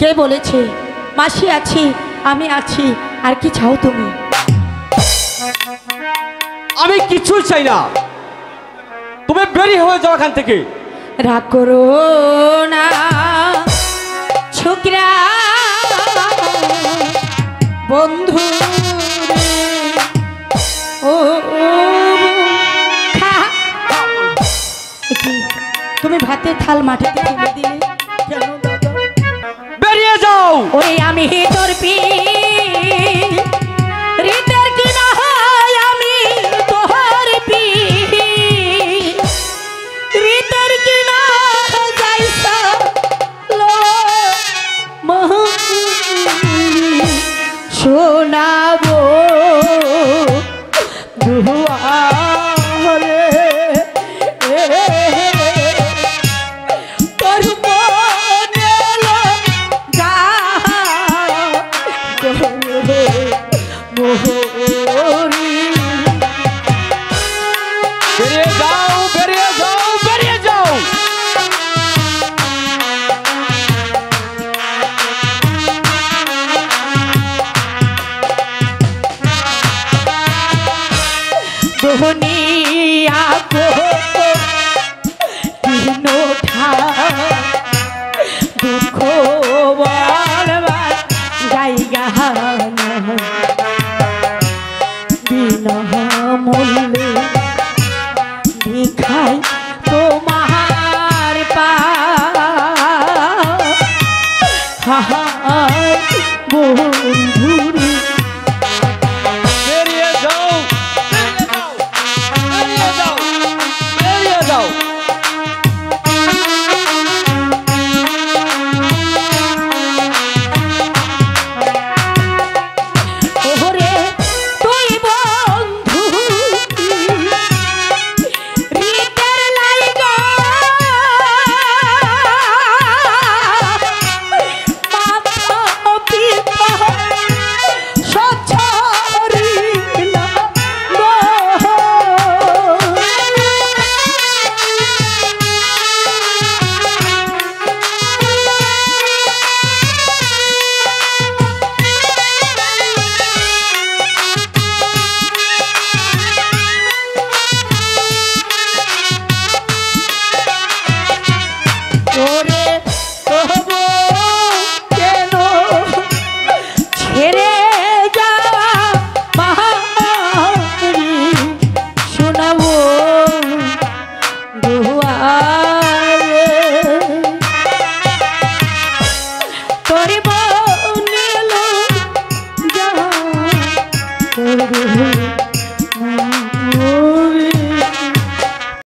কে বলেছে? মাসি আছি আমি আছি আর কি চাও তুমি? আমি কিছুই চাই না। তুমি বেরিয়ে হয়ে যাও এখান থেকে। রাগ করো না ছোকরা। বন্ধু। ও তুমি ভাতের থাল মাটিতে ফেলে দিলে? কেন শোনাবো। দুয়ারে তোর দুনিয়া কো দিনো দুঃখ বলবার জায়গা বিনামূল্যে দেখাই তোমার পা। বন্ধুরে বেরিয়ে